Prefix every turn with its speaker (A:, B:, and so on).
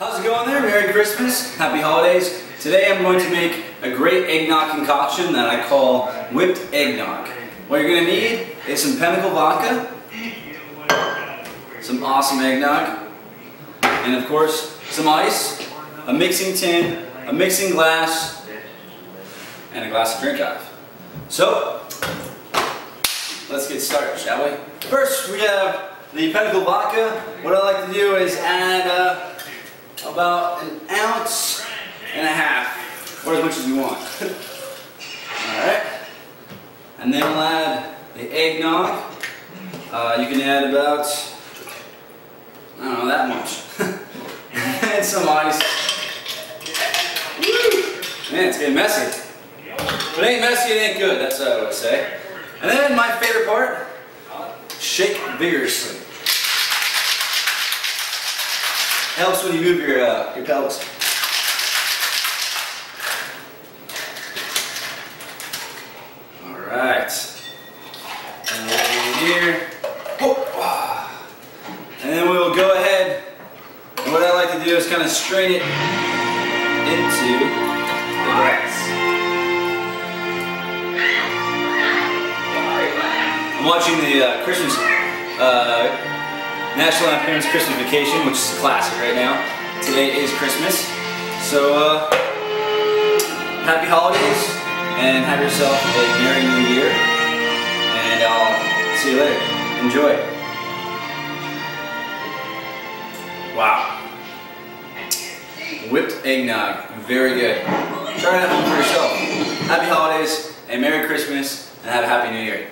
A: How's it going there? Merry Christmas, Happy Holidays. Today I'm going to make a great eggnog concoction that I call whipped eggnog. What you're going to need is some Pinnacle vodka, some awesome eggnog, and of course some ice, a mixing tin, a mixing glass, and a glass of drink off. So, let's get started, shall we? First, we have the Pinnacle vodka. What I like to do is add uh, about an ounce and a half, or as much as you want. Alright. And then we'll add the eggnog. Uh, you can add about, I don't know, that much. and some ice. Man, it's getting messy. If it ain't messy, it ain't good. That's what I would say. And then my favorite part, shake vigorously. Helps when you move your, uh, your pelvis. Alright. And here. And then we'll go ahead, and what I like to do is kind of strain it into the glass. I'm watching the uh, Christmas uh, National Lampoon's Christmas Vacation, which is a classic right now. Today is Christmas, so uh, happy holidays and have yourself a merry new year. And I'll see you later. Enjoy. Wow. Whipped eggnog, very good. Try it at home for yourself. Happy holidays and Merry Christmas and have a Happy New Year.